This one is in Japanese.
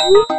Thank you.